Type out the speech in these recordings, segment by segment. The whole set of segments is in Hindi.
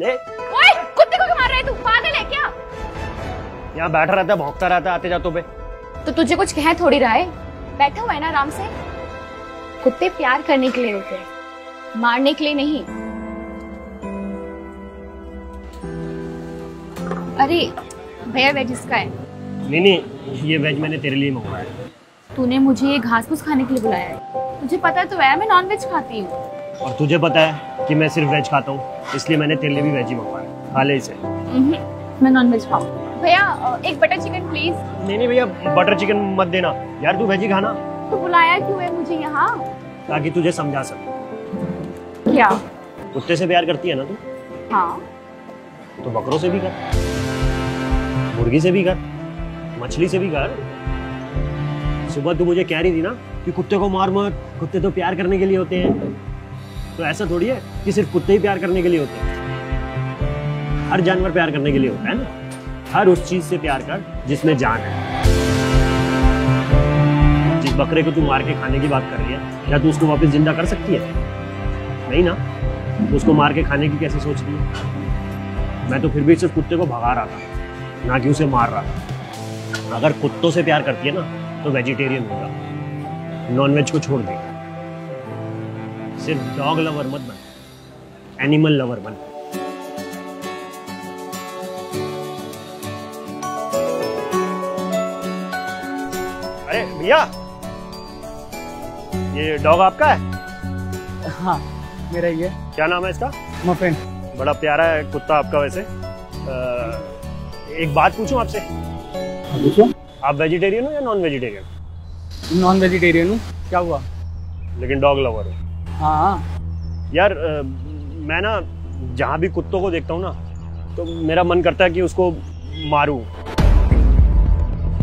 ले ओए कुत्ते को क्यों मार रहा है तू? पागल है क्या? यहाँ बैठा रहता है भौंकता रहता है आते जातों पे तो तुझे कुछ कह थोड़ी रहा है? बैठा हुआ है ना आराम से? कुत्ते प्यार करने के लिए होते हैं मारने के लिए नहीं। अरे भैया वेज इसका है? नहीं नहीं ये वेज मैंने तेरे लिए मंगवाया है। तूने मुझे ये घास फूस खाने के लिए बुलाया है। तुझे पता तो है मैं नॉन वेज खाती हूँ। और तुझे पता है कि मैं सिर्फ़ वेज खाता हूँ इसलिए मैंने तेरे लिए भी वेज ही मंगवाया। खा ले इसे। हम्म, मैं नॉन वेज खाऊँ। भैया एक बटर चिकन प्लीज़ नहीं नहीं भैया बटर चिकन मत देना। यार तू वेज ही खाना। तो बुलाया क्यों है मुझे यहाँ? ताकि तुझे समझा सकूँ। क्या? कुत्ते से प्यार करती है ना तू? हाँ। तो बकरों से भी कर। मुर्गी से भी कर। मछली से भी कर। सुबह तू मुझे कह रही थी ना कि कुत्ते को मार मत कुत्ते तो प्यार करने के लिए होते हैं। तो ऐसा थोड़ी है कि सिर्फ़ कुत्ते ही प्यार करने के लिए होते हैं। हर जानवर प्यार करने के लिए होता है ना? हर उस चीज़ से प्यार कर जिसमें जान है। जिस बकरे को तू मार के खाने की बात कर रही है, क्या तू उसको वापस ज़िंदा कर सकती है? नहीं ना। उसको मार के खाने की कैसे सोच रही है? मैं तो फिर भी सिर्फ़ कुत्ते को भगा रहा था, ना कि उसे मार रहा था। अगर कुत्तों से प्यार करती है ना तो वेजिटेरियन होगा। नॉनवेज को छोड़ दे सिर्फ़ डॉग लवर मत बन एनिमल लवर बन। अरे भैया ये डॉग आपका है? हाँ मेरा ही है। क्या नाम है इसका? मफिन। बड़ा प्यारा है कुत्ता आपका वैसे। अ, एक बात पूछूँ आपसे? पूछो। आप वेजिटेरियन हो या नॉन वेजिटेरियन? नॉन वेजिटेरियन हूँ। क्या हुआ? लेकिन डॉग लवर हो। हाँ। यार मैं ना जहाँ भी कुत्तों को देखता हूँ ना तो मेरा मन करता है कि उसको मारूं।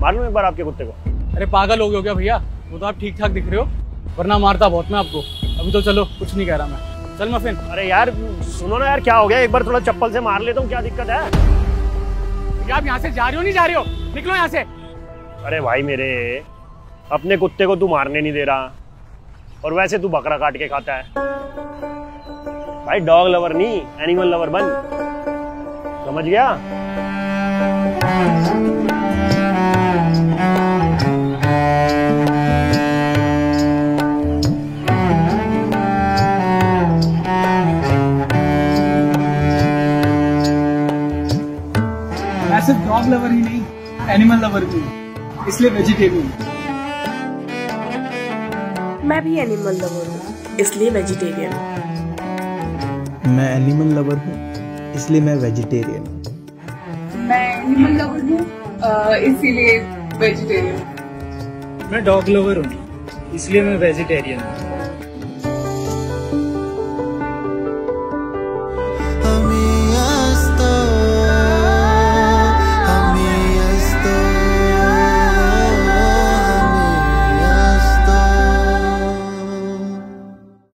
मार लूँ एक बार आपके कुत्ते को? अरे पागल हो गए हो क्या भैया? वो तो आप ठीक ठाक दिख रहे हो वरना मारता बहुत मैं आपको। अभी तो चलो कुछ नहीं कह रहा मैं। चल मफिन। अरे यार सुनो ना यार क्या हो गया? एक बार थोड़ा चप्पल से मार लेता हूँ क्या दिक्कत है? आप यहाँ से जा रहे हो नहीं जा रहे हो? निकलो यहाँ से। अरे भाई मेरे अपने कुत्ते को तू मारने नहीं दे रहा। और वैसे तू बकरा काट के खाता है। भाई डॉग लवर नहीं एनिमल लवर बन। समझ गया? सिर्फ़ डॉग लवर ही नहीं एनिमल लवर भी। इसलिए वेजिटेरियन मैं भी एनिमल लवर हूँ इसलिए वेजिटेरियन मैं एनिमल लवर हूँ इसलिए मैं वेजिटेरियन हूँ। मैं एनिमल लवर हूँ इसीलिए वेजिटेरियन मैं डॉग लवर हूँ इसलिए मैं वेजिटेरियन हूँ।